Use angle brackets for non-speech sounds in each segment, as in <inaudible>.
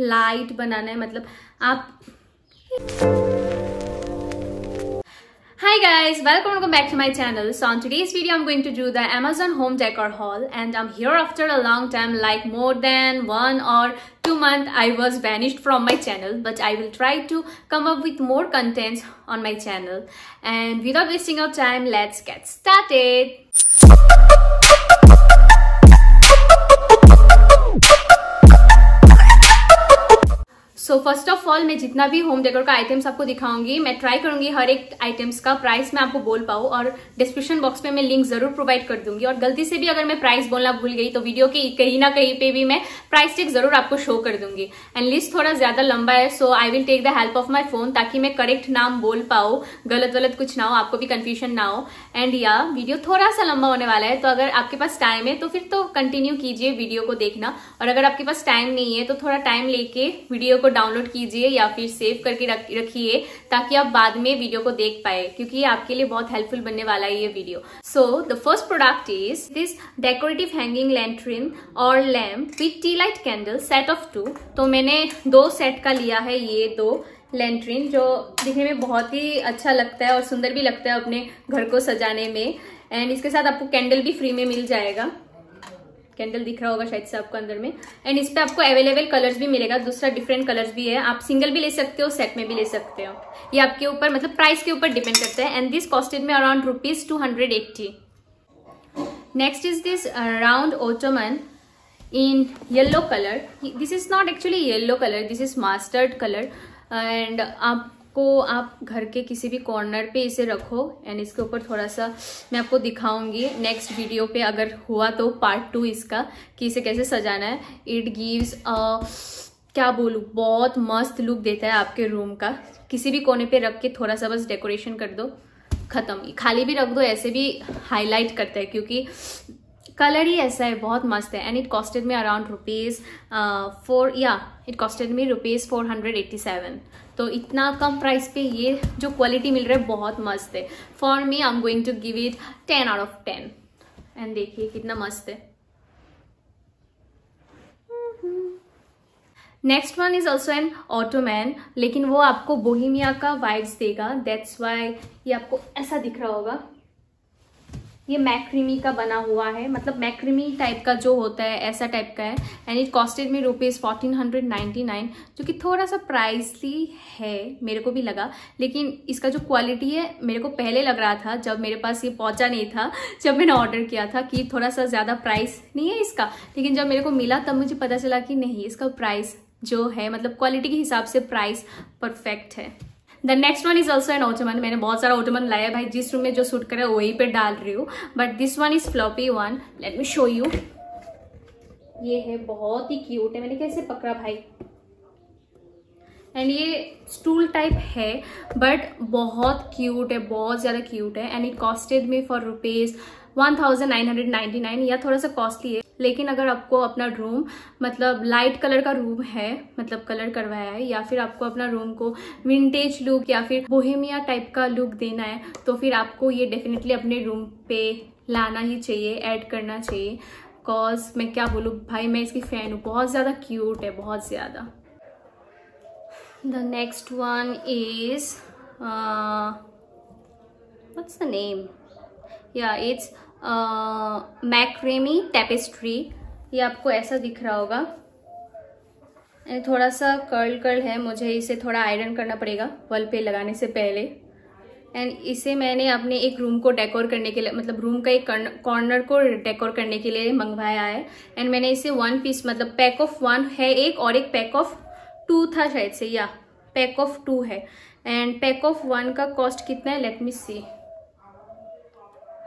Light बनाना है मतलब आप Hi guys, welcome welcome back to my channel. So on today's video, I'm going to do the Amazon home decor haul and I'm here after a long time, like more than one or two months I was vanished from my channel, but I will try to come up with more contents on my channel. And without wasting your time, let's get started. So first of all मैं जितना भी home decor का items आपको दिखाऊँगी, मैं try करूँगी हर एक items का प्राइस मैं आपको बोल पाऊँ और डिस्क्रिप्शन बॉक्स में मैं लिंक ज़रूर प्रोवाइड कर दूँगी। और गलती से भी अगर मैं प्राइस बोलना भूल गई तो वीडियो की कहीं ना कहीं पे भी मैं प्राइस टेक ज़रूर आपको शो कर दूँगी। एंड लिस्ट थोड़ा ज़्यादा लंबा है so I will take the help of my phone ताकि मैं करेक्ट नाम बोल पाऊँ, गलत गलत कुछ ना हो, आपको भी कन्फ्यूज़न ना हो। एंड या वीडियो थोड़ा सा लंबा होने वाला है तो अगर आपके पास टाइम है तो फिर तो कंटिन्यू कीजिए वीडियो को देखना। और अगर आपके पास टाइम नहीं है तो थोड़ा टाइम लेके वीडियो को डाउनलोड कीजिए या फिर सेव करके रखिए ताकि आप बाद में वीडियो को देख पाए, क्योंकि ये आपके लिए बहुत हेल्पफुल बनने वाला है ये video so the first product is this decorative hanging lantern और lamp with tea light candle set of two तो मैंने दो सेट का लिया है ये दो लैंट्रिन जो दिखने में बहुत ही अच्छा लगता है और सुंदर भी लगता है अपने घर को सजाने में. एंड इसके साथ आपको कैंडल भी फ्री में मिल जाएगा. कैंडल दिख रहा होगा शायद से आपको अंदर में। एंड इस पे आपको अवेलेबल कलर्स भी मिलेगा। दूसरा डिफरेंट कलर्स भी है। आप सिंगल भी ले सकते हो सेट में भी ले सकते हो। ये आपके ऊपर मतलब प्राइस के ऊपर डिपेंड करता है। And this costed me around rupees two hundred eighty next is this round ottoman in yellow colour this is not actually yellow colour this is mustard colour and आप को आप घर के किसी भी कॉर्नर पे इसे रखो एंड इसके ऊपर थोड़ा सा मैं आपको दिखाऊँगी नेक्स्ट वीडियो पे अगर हुआ तो पार्ट टू इसका कि इसे कैसे सजाना है। इट गिव्स क्या बोलूँ, बहुत मस्त लुक देता है आपके रूम का। किसी भी कोने पे रख के थोड़ा सा बस डेकोरेशन कर दो, खत्म। खाली भी रख दो, ऐसे भी हाईलाइट करता है, क्योंकि कलर ही ऐसा है, बहुत मस्त है। And it costed me around rupees four या it costed me rupees four hundred eighty seven तो इतना कम प्राइस पे ये जो क्वालिटी मिल रहा है, बहुत मस्त है। For me I am going to give it ten out of ten and देखिए कितना मस्त है। Next one is also an ottoman लेकिन वो आपको बोहिमिया का वाइब्स देगा। दैट्स वाई ये आपको ऐसा दिख रहा होगा। ये मैक्रीमी का बना हुआ है। मतलब मैक्रीमी टाइप का जो होता है, ऐसा टाइप का है। And it costed me rupees fourteen hundred ninety nine जो कि थोड़ा सा प्राइसली है, मेरे को भी लगा। लेकिन इसका जो क्वालिटी है, मेरे को पहले लग रहा था, जब मेरे पास ये पहुँचा नहीं था, जब मैंने ऑर्डर किया था कि थोड़ा सा ज़्यादा प्राइस नहीं है इसका। लेकिन जब मेरे को मिला, तब मुझे पता चला कि नहीं, इसका प्राइस जो है मतलब क्वालिटी के हिसाब से प्राइस परफेक्ट है। The next one is also an ottoman मैंने बहुत सारा ऑटोमन लाया भाई। जिस रूम में जो सूट करे, वही पे डाल रही हूँ। But this one is floppy one let me show you ये है, बहुत ही क्यूट है। मैंने कैसे पकड़ा भाई? एंड ये स्टूल टाइप है बट बहुत क्यूट है, बहुत ज़्यादा क्यूट है। And it costed me for rupees one thousand nine hundred ninety nine या थोड़ा सा कॉस्टली है। लेकिन अगर आपको अपना रूम मतलब लाइट कलर का रूम है मतलब कलर करवाया है, या फिर आपको अपना रूम को विंटेज लुक या फिर बोहेमिया टाइप का लुक देना है तो फिर आपको ये डेफिनेटली अपने रूम पे लाना ही चाहिए ऐड करना चाहिए। कॉज मैं क्या बोलूँ, भाई मैं इसकी फ़ैन हूँ, बहुत ज़्यादा क्यूट है, बहुत ज़्यादा। The next one is what's the name या इट्स मैक्रेमी टेपेस्ट्री ये आपको ऐसा दिख रहा होगा। थोड़ा सा कर्ल कर्ल है, मुझे इसे थोड़ा आयरन करना पड़ेगा वॉल पे लगाने से पहले। एंड इसे मैंने अपने एक रूम को डेकोर करने के लिए मतलब रूम का एक कॉर्नर को डेकोर करने के लिए मंगवाया है। एंड मैंने इसे वन पीस मतलब पैक ऑफ़ वन है एक और एक पैक ऑफ़ टू था शायद से, या पैक ऑफ़ टू है। एंड पैक ऑफ़ वन का कॉस्ट कितना है? लेट मी सी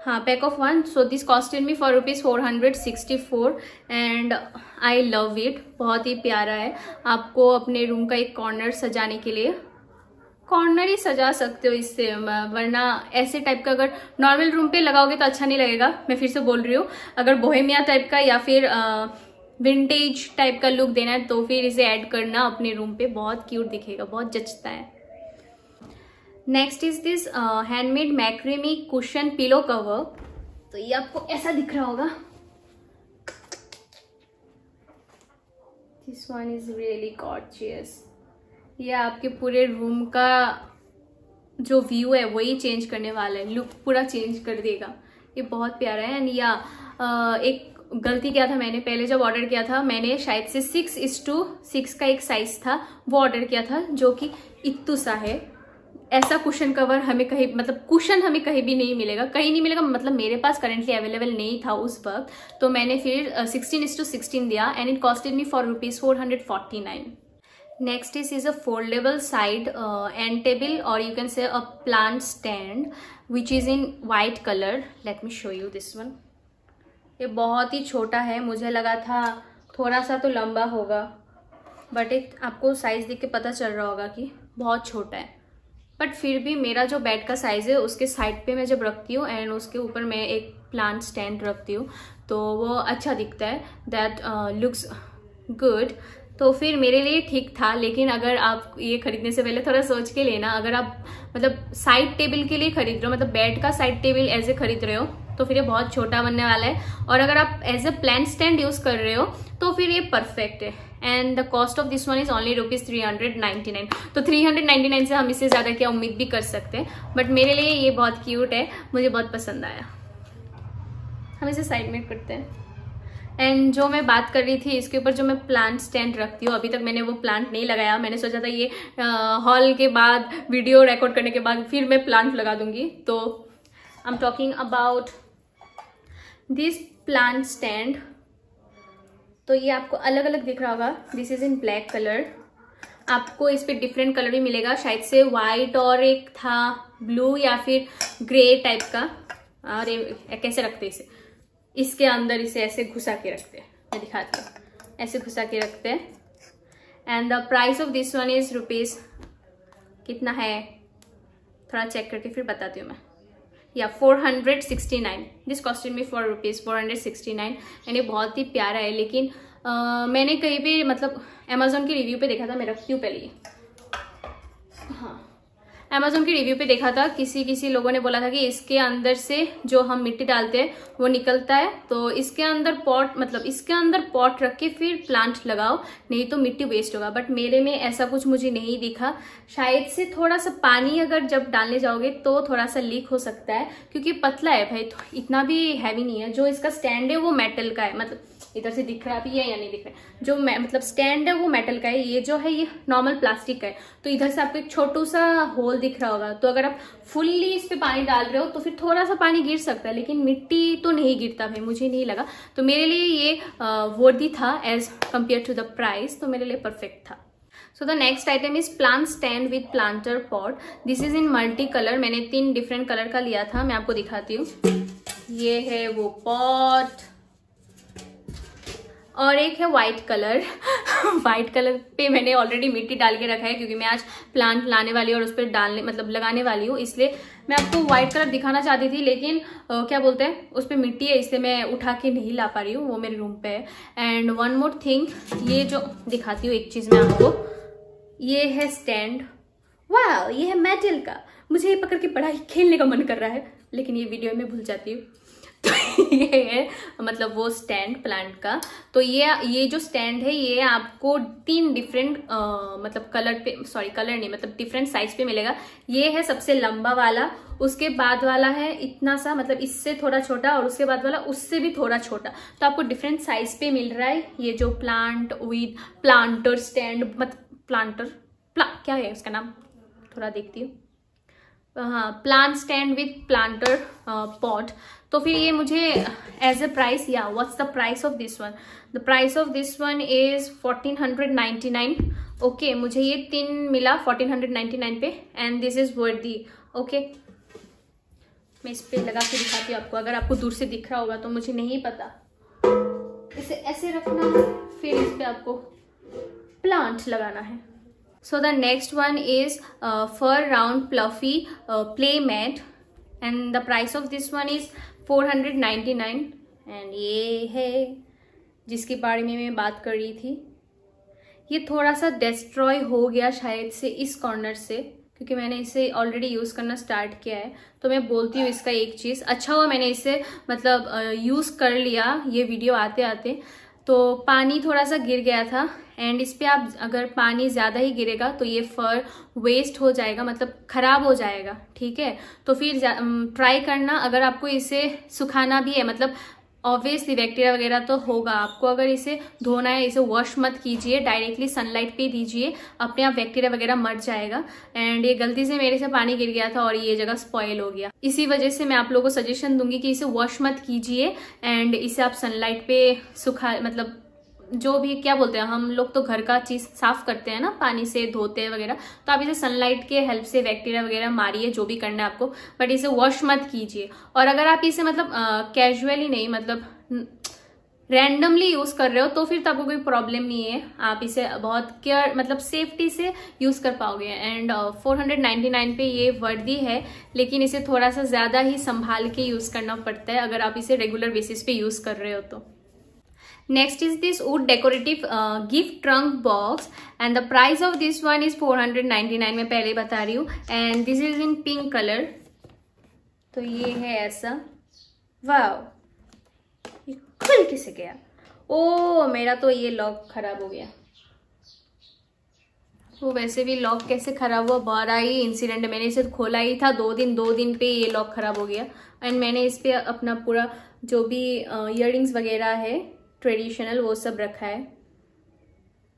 हाँ pack of one so this costed me for rupees four hundred sixty four and I love it बहुत ही प्यारा है। आपको अपने रूम का एक कॉर्नर सजाने के लिए कॉर्नर ही सजा सकते हो इससे वरना ऐसे टाइप का अगर नॉर्मल रूम पे लगाओगे तो अच्छा नहीं लगेगा। मैं फिर से बोल रही हूँ, अगर बोहेमिया टाइप का या फिर विंटेज टाइप का लुक देना है तो फिर इसे ऐड करना अपने रूम पे। बहुत क्यूट दिखेगा, बहुत जचता है। Next is this handmade macrame cushion pillow cover तो ये आपको ऐसा दिख रहा होगा। This one is really gorgeous ये आपके पूरे रूम का जो व्यू है, वही चेंज करने वाला है। लुक पूरा चेंज कर देगा। ये बहुत प्यारा है। एंड या एक गलती क्या था मैंने। पहले जब ऑर्डर किया था, मैंने शायद से सिक्स इस टू सिक्स का एक साइज़ था। वो ऑर्डर किया था, जो कि इतू सा है। ऐसा कुशन कवर हमें कहीं मतलब कुशन हमें कहीं भी नहीं मिलेगा। कहीं नहीं मिलेगा मतलब मेरे पास करेंटली अवेलेबल नहीं था उस वक्त। तो मैंने फिर सिक्सटीन इस टू सिक्सटीन दिया and it costed me for rupees four hundred forty nine is is a foldable side uh, end table or you can say a plant stand which is in white color let me show you this one ये बहुत ही छोटा है मुझे लगा था थोड़ा सा तो लंबा होगा बट एक आपको साइज़ देख के पता चल रहा होगा कि बहुत छोटा है। बट फिर भी मेरा जो बेड का साइज़ है, उसके साइड पे मैं जब रखती हूँ एंड उसके ऊपर मैं एक प्लांट स्टैंड रखती हूँ तो वो अच्छा दिखता है दैट लुक्स गुड तो फिर मेरे लिए ठीक था, लेकिन अगर आप ये खरीदने से पहले थोड़ा सोच के लेना, अगर आप मतलब साइड टेबल के लिए खरीद रहे हो मतलब बेड का साइड टेबल ए खरीद रहे हो तो फिर ये बहुत छोटा बनने वाला है। और अगर आप as a plant stand use कर रहे हो तो फिर ये परफेक्ट है। And the cost of this one is only rupees three hundred ninety nine तो थ्री हंड्रेड नाइन्टी नाइन से हम इससे ज़्यादा क्या उम्मीद भी कर सकते हैं। बट मेरे लिए ये बहुत क्यूट है। मुझे बहुत पसंद आया। हम इसे साइड में करते हैं। एंड जो मैं बात कर रही थी, इसके ऊपर जो मैं प्लांट स्टैंड रखती हूँ, अभी तक मैंने वो प्लांट नहीं लगाया। मैंने सोचा था ये हॉल के बाद वीडियो रिकॉर्ड करने के बाद फिर मैं प्लांट लगा दूँगी। तो I am talking about this plant stand तो ये आपको अलग अलग दिख रहा होगा। This is in black colour आपको इस पर डिफरेंट कलर भी मिलेगा। शायद से वाइट और एक था ब्लू या फिर ग्रे टाइप का। और ये कैसे रखते इसे? इसके अंदर इसे ऐसे घुसा के रखते हैं। मैं दिखाती हूँ। ऐसे घुसा के रखते हैं। And the price of this one is rupees कितना है? थोड़ा चेक करके फिर बताती हूँ मैं। या four hundred sixty nine this costed me four rupees four ये बहुत ही प्यारा है लेकिन आ, मैंने कहीं भी मतलब अमेजोन के रिव्यू पे देखा था मैं रखती हूँ पहले अमेजोन की रिव्यू पे देखा था, किसी किसी लोगों ने बोला था कि इसके अंदर से जो हम मिट्टी डालते हैं, वो निकलता है। तो इसके अंदर पॉट मतलब इसके अंदर पॉट रख के फिर प्लांट लगाओ, नहीं तो मिट्टी वेस्ट होगा। बट मेरे में ऐसा कुछ मुझे नहीं दिखा। शायद से थोड़ा सा पानी अगर जब डालने जाओगे तो थोड़ा सा लीक हो सकता है, क्योंकि पतला है भाई तो इतना भी हैवी नहीं है। जो इसका स्टैंड है, वो मेटल का है। मतलब इधर से दिख रहा है या नहीं दिख रहा है। जो मतलब स्टैंड है, वो मेटल का है, ये जो है, ये नॉर्मल प्लास्टिक का है। तो इधर से आपको एक छोटू सा होल दिख रहा होगा। तो अगर आप फुल्ली इस पे पानी डाल रहे हो तो फिर थोड़ा सा पानी गिर सकता है, लेकिन मिट्टी तो नहीं गिरता भाई, मुझे नहीं लगा। तो मेरे लिए ये वर्दी था as compared to the price तो मेरे लिए परफेक्ट था। So the next item is plant stand with planter pot this is in multi colour मैंने तीन डिफरेंट कलर का लिया था, मैं आपको दिखाती हूँ। ये है वो पॉट और एक है वाइट कलर वाइट कलर पे मैंने ऑलरेडी मिट्टी डाल के रखा है क्योंकि मैं आज प्लांट लाने वाली और उस पर डालने मतलब लगाने वाली हूँ इसलिए मैं आपको व्हाइट कलर दिखाना चाहती थी लेकिन आ, क्या बोलते हैं उस पर मिट्टी है इसलिए मैं उठा के नहीं ला पा रही हूँ वो मेरे रूम पे है. एंड वन मोर थिंग ये जो दिखाती हूँ एक चीज़ मैं आपको. ये है स्टैंड वाह ये है मेटल का. मुझे ये पकड़ के पढ़ाई खेलने का मन कर रहा है लेकिन ये वीडियो में भूल जाती हूँ. ये है मतलब वो स्टैंड प्लांट का। तो ये ये जो स्टैंड है ये आपको तीन डिफरेंट मतलब कलर पे सॉरी कलर नहीं मतलब डिफरेंट साइज़ पे मिलेगा। ये है सबसे लंबा वाला उसके बाद वाला है इतना सा मतलब इससे थोड़ा छोटा और उसके बाद वाला उससे भी थोड़ा छोटा। तो आपको डिफरेंट साइज़ पे मिल रहा है ये जो प्लांट विद प्लांटर स्टैंड मतलब प्लांटर प्ला, क्या है उसका नाम? थोड़ा देखती हूँ। हाँ plant stand with planter pot तो फिर ये मुझे एज अ प्राइस या what's the price of this one the price of this one is fourteen hundred ninety nine okay मुझे ये तीन मिला फोर्टीन हंड्रेड नाइन्टी नाइन पे and this is worthy okay मैं इस पर लगा के दिखाती हूँ आपको। अगर आपको दूर से दिख रहा होगा तो मुझे नहीं पता। इसे ऐसे रखना, फिर इस पर आपको प्लांट लगाना है। The next one is fur round fluffy play mat and the price of this one is four hundred ninety nine and ये है, जिसके बारे में मैं बात कर रही थी। ये थोड़ा सा डिस्ट्रॉय हो गया शायद से इस कॉर्नर से, क्योंकि मैंने इसे ऑलरेडी यूज़ करना स्टार्ट किया है। तो मैं बोलती हूँ इसका एक चीज़। अच्छा हुआ मैंने इसे मतलब यूज़ कर लिया, ये वीडियो आते आते तो पानी थोड़ा सा गिर गया था एंड इस पर आप अगर पानी ज़्यादा ही गिरेगा तो ये फर वेस्ट हो जाएगा मतलब ख़राब हो जाएगा, ठीक है? तो फिर ट्राई करना, अगर आपको इसे सुखाना भी है मतलब ऑब्वियसली बैक्टीरिया वगैरह तो होगा आपको। अगर इसे धोना है, इसे वॉश मत कीजिए डायरेक्टली सनलाइट पे दीजिए, अपने आप बैक्टीरिया वगैरह मर जाएगा। एंड ये गलती से मेरे से पानी गिर गया था और ये जगह स्पॉयल हो गया। इसी वजह से मैं आप लोगों को सजेशन दूँगी कि इसे वॉश मत कीजिए एंड इसे आप सनलाइट पे सुखा मतलब जो भी, क्या बोलते हैं, हम लोग तो घर का चीज़ साफ़ करते हैं ना, पानी से धोते हैं वगैरह तो आप इसे सनलाइट के हेल्प से बैक्टीरिया वगैरह मारिए, जो भी करना है आपको बट इसे वॉश मत कीजिए। और अगर आप इसे मतलब कैजुअली नहीं मतलब रैंडमली यूज़ कर रहे हो तो फिर तो आपको कोई प्रॉब्लम नहीं है। आप इसे बहुत केयर मतलब सेफ्टी से यूज़ कर पाओगे। And four hundred ninety nine पे ये वर्दी है, लेकिन इसे थोड़ा सा ज़्यादा ही संभाल के यूज़ करना पड़ता है, अगर आप इसे रेगुलर बेसिस पे यूज़ कर रहे हो तो। Next is this wood decorative uh, gift trunk box. And the price of this one is 499 मैं पहले बता रही हूँ। And this is in pink color. तो ये है ऐसा। वाव ये खुल किसे गया? ओ मेरा तो ये लॉक खराब हो गया। वो वैसे भी लॉक कैसे खराब हुआ? बड़ा ही इंसिडेंट मैंने इसे खोला ही था। दो दिन दो दिन पे ये लॉक खराब हो गया। एंड मैंने इस पर अपना पूरा जो भी इयर वगैरह है ट्रेडिशनल वो सब रखा है।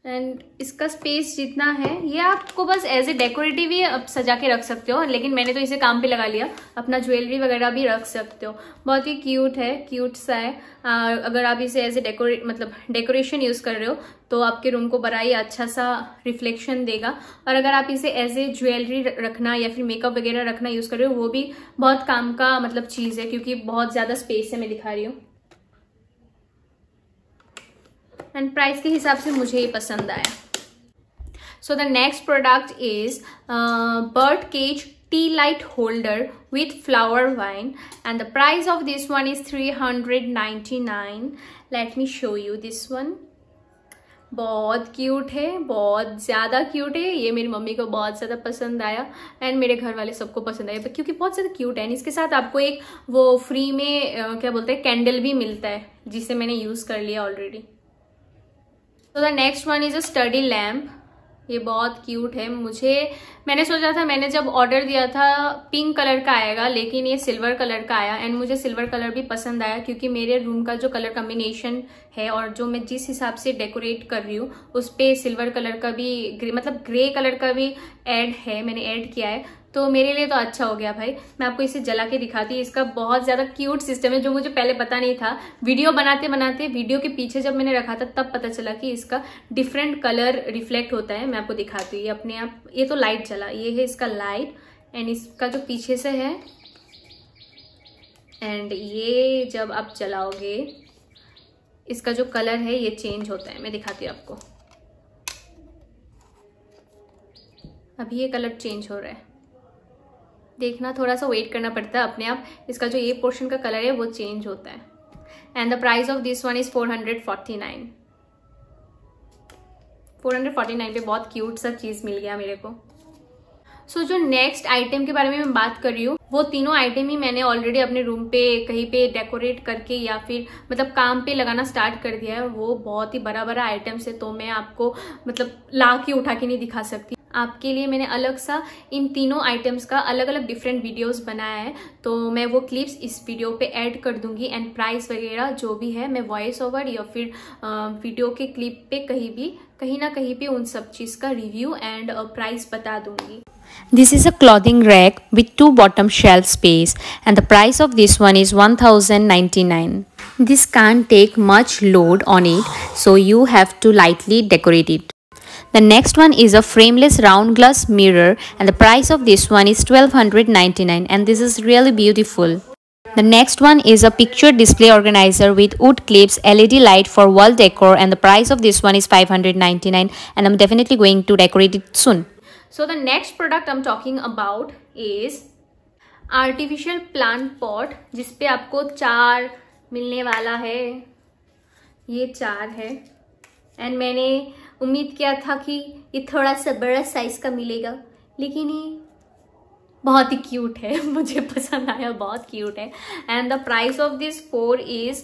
एंड इसका स्पेस जितना है ये आपको बस एज ए डेकोरेटिव ही अब सजा के रख सकते हो लेकिन मैंने तो इसे काम पे लगा लिया अपना ज्वेलरी वगैरह भी रख सकते हो। बहुत ही क्यूट है क्यूट सा है। आ, अगर आप इसे एज ए डेकोरेट मतलब डेकोरेशन यूज़ कर रहे हो तो आपके रूम को बड़ा ही अच्छा सा रिफ्लेक्शन देगा। और अगर आप इसे एज ए ज्वेलरी रखना या फिर मेकअप वगैरह रखना यूज़ कर रहे हो वो भी बहुत काम का मतलब चीज़ है क्योंकि बहुत ज़्यादा स्पेस है मैं दिखा रही हूँ। एंड प्राइस के हिसाब से मुझे ये पसंद आया। So the next product is bird cage tea light holder with flower wine. And the price of this one is 399 let me show you this one. बहुत क्यूट है बहुत ज़्यादा क्यूट है। ये मेरी मम्मी को बहुत ज़्यादा पसंद आया। एंड मेरे घर वाले सबको पसंद आया। क्योंकि बहुत ज़्यादा क्यूट है। एंड इसके साथ आपको एक वो फ्री में uh, क्या बोलते हैं कैंडल भी मिलता है जिसे मैंने यूज़ कर लिया ऑलरेडी तो the next one is a study lamp ये बहुत क्यूट है। मुझे, मैंने सोचा था, मैंने जब ऑर्डर दिया था पिंक कलर का आएगा, लेकिन ये सिल्वर कलर का आया। एंड मुझे सिल्वर कलर भी पसंद आया, क्योंकि मेरे रूम का जो कलर कॉम्बिनेशन है और जो मैं जिस हिसाब से डेकोरेट कर रही हूँ, उस पर सिल्वर कलर का भी ग्रे मतलब ग्रे कलर का भी ऐड है। मैंने ऐड किया है। तो मेरे लिए तो अच्छा हो गया भाई। मैं आपको इसे जला के दिखाती हूँ। इसका बहुत ज़्यादा क्यूट सिस्टम है, जो मुझे पहले पता नहीं था। वीडियो बनाते बनाते वीडियो के पीछे जब मैंने रखा था, तब पता चला कि इसका डिफरेंट कलर रिफ्लेक्ट होता है। मैं आपको दिखाती हूँ। ये अपने आप, ये तो लाइट चला ये है इसका लाइट एंड इसका जो पीछे से है। एंड ये जब आप चलाओगे इसका जो कलर है, ये चेंज होता है। मैं दिखाती हूँ आपको। अभी ये कलर चेंज हो रहा है। देखना थोड़ा सा वेट करना पड़ता है अपने आप। इसका जो ये पोर्शन का कलर है वो चेंज होता है। And the price of this one is four hundred forty nine four hundred forty nine पे बहुत क्यूट सा चीज़ मिल गया मेरे को। सो so, जो नेक्स्ट आइटम के बारे में मैं बात कर रही हूँ वो तीनों आइटम ही मैंने ऑलरेडी अपने रूम पे कहीं पे डेकोरेट करके या फिर मतलब काम पे लगाना स्टार्ट कर दिया है। वो बहुत ही बड़ा बड़ा आइटम्स है तो मैं आपको मतलब ला के उठा के नहीं दिखा सकती। आपके लिए मैंने अलग सा इन तीनों आइटम्स का अलग अलग डिफरेंट वीडियोस बनाया है तो मैं वो क्लिप्स इस वीडियो पे ऐड कर दूँगी एंड प्राइस वगैरह जो भी है, मैं वॉइस ओवर या फिर वीडियो के क्लिप पे कहीं भी, कहीं ना कहीं पे उन सब चीज़ का रिव्यू एंड प्राइस बता दूँगी This is a clothing rack with two bottom shelf space and the price of this one is 1099. This can't take much load on it, so you have to lightly decorate it. The next one is a frameless round glass mirror and the price of this one is 1299 and this is really beautiful. The next one is a picture display organizer with wood clips LED light for wall decor and the price of this one is 599 and I'm definitely going to decorate it soon. So the next product I'm talking about is artificial plant pot जिसपे आपको चार मिलने वाला है ये चार है and मैंने उम्मीद किया था कि ये थोड़ा सा बड़ा साइज़ का मिलेगा, लेकिन ये बहुत ही क्यूट है। <laughs> मुझे पसंद आया, बहुत क्यूट है। And the price of this four is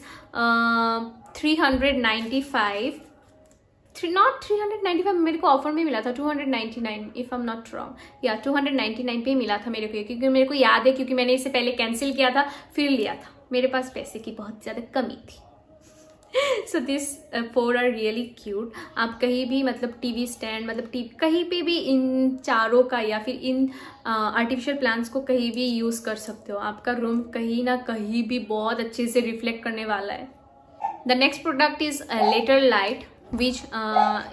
three hundred ninety five three not three hundred ninety five मेरे को ऑफ़र में मिला था two hundred ninety nine if am not wrong या टू हंड्रेड नाइन्टी नाइन पे ही मिला था मेरे को क्योंकि मेरे को याद है, क्योंकि मैंने इसे पहले कैंसिल किया था, फिर लिया था। मेरे पास पैसे की बहुत ज़्यादा कमी थी। So this four are really cute आप कहीं भी मतलब टीवी स्टैंड मतलब टी कहीं पे भी इन चारों का या फिर इन आर्टिफिशियल प्लांट्स को कहीं भी यूज़ कर सकते हो। आपका रूम कहीं ना कहीं भी बहुत अच्छे से रिफ्लेक्ट करने वाला है। The next product is letter light which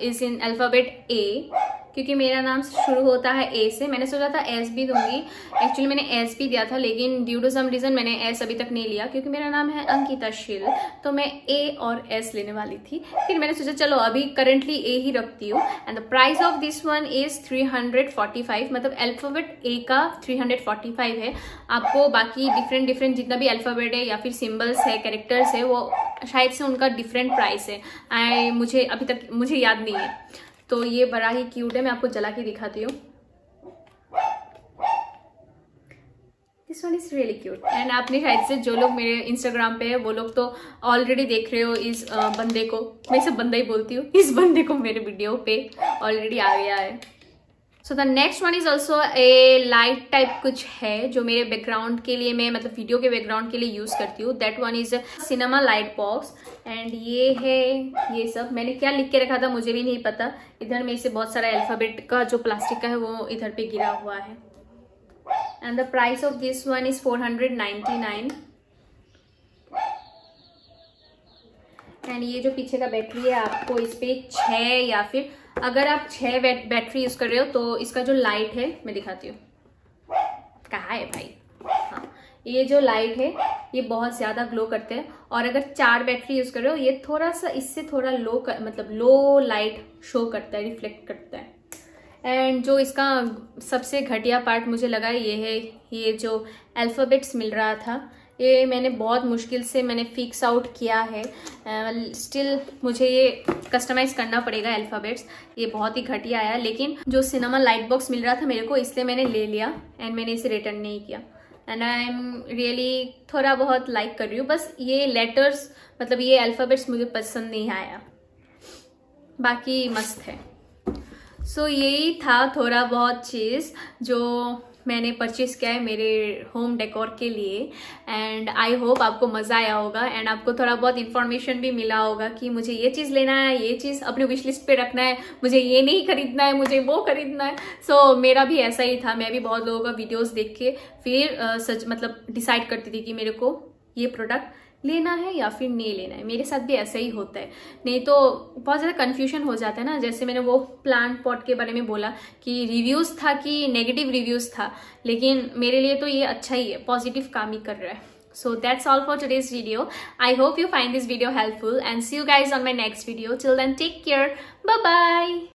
is in alphabet A क्योंकि मेरा नाम शुरू होता है ए से। मैंने सोचा था एस भी दूँगी। एक्चुअली मैंने एस भी दिया था, लेकिन ड्यू टू सम रीज़न मैंने एस अभी तक नहीं लिया, क्योंकि मेरा नाम है अंकिता शील तो मैं ए और एस लेने वाली थी। फिर मैंने सोचा, चलो, अभी करंटली ए ही रखती हूँ। And the price of this one is 345 मतलब अल्फ़ाबेट ए का 345 है। आपको बाकी डिफरेंट डिफरेंट जितना भी अल्फ़ाबेट है या फिर सिम्बल्स है कैरेक्टर्स है, वो शायद से उनका डिफरेंट प्राइस है। आई मुझे अभी तक, मुझे याद नहीं है। तो ये बड़ा ही क्यूट है, मैं आपको जला के दिखाती हूँ। This one is really cute and आपने शायद से जो लोग मेरे इंस्टाग्राम पे है, वो लोग तो ऑलरेडी देख रहे हो इस बंदे को। मैं सब बंदा ही बोलती हूँ, इस बंदे को मेरे वीडियो पे ऑलरेडी आ गया है। So the next one is also a light type कुछ है, जो मेरे बैकग्राउंड के लिए मैं मतलब वीडियो के बैकग्राउंड के लिए यूज़ करती हूँ। That one is cinema light box and ये है, ये सब। मैंने क्या लिख के रखा था मुझे भी नहीं पता। इधर में इसे बहुत सारा अल्फ़ाबेट का जो प्लास्टिक का है, वो इधर पे गिरा हुआ है। And the price of this one is four hundred ninety nine and ये जो पीछे का बैटरी है, आपको इस पे छह या फिर अगर आप छह बैटरी यूज़ कर रहे हो तो इसका जो लाइट है मैं दिखाती हूँ। कहा है भाई? हाँ ये जो लाइट है ये बहुत ज़्यादा ग्लो करते हैं। और अगर चार बैटरी यूज़ कर रहे हो ये थोड़ा सा इससे थोड़ा लो कर, मतलब लो लाइट शो करता है रिफ्लेक्ट करता है। एंड जो इसका सबसे घटिया पार्ट मुझे लगा ये है ये जो अल्फ़ाबेट्स मिल रहा था ये मैंने बहुत मुश्किल से मैंने फिक्स आउट किया है। स्टिल मुझे ये कस्टमाइज करना पड़ेगा अल्फ़ाबेट्स ये बहुत ही घटिया आया लेकिन जो सिनेमा लाइट बॉक्स मिल रहा था मेरे को इसलिए मैंने ले लिया एंड मैंने इसे रिटर्न नहीं किया। एंड आई एम रियली थोड़ा बहुत लाइक कर रही हूँ। बस ये लेटर्स मतलब ये अल्फ़ाबेट्स मुझे पसंद नहीं आया। बाकी मस्त है। सो so, यही था थोड़ा बहुत चीज़ जो मैंने परचेज़ किया है मेरे होम डेकोर के लिए एंड आई होप आपको मज़ा आया होगा एंड आपको थोड़ा बहुत इन्फॉर्मेशन भी मिला होगा कि मुझे ये चीज़ लेना है ये चीज़ अपने विश लिस्ट पे रखना है मुझे ये नहीं खरीदना है मुझे वो खरीदना है। सो so, मेरा भी ऐसा ही था मैं भी बहुत लोगों का वीडियोज़ देख के फिर uh, सच मतलब डिसाइड करती थी कि मेरे को ये प्रोडक्ट लेना है या फिर नहीं लेना है? मेरे साथ भी ऐसा ही होता है। नहीं तो बहुत ज़्यादा कन्फ्यूज़न हो जाता है ना। जैसे मैंने वो प्लांट पॉट के बारे में बोला कि रिव्यूज़ था कि नेगेटिव रिव्यूज़ था। लेकिन मेरे लिए तो ये अच्छा ही है। पॉजिटिव काम ही कर रहा है। That's all for today's video. I hope you find this video helpful and see you guys on my next video. Till then, take care. Bye bye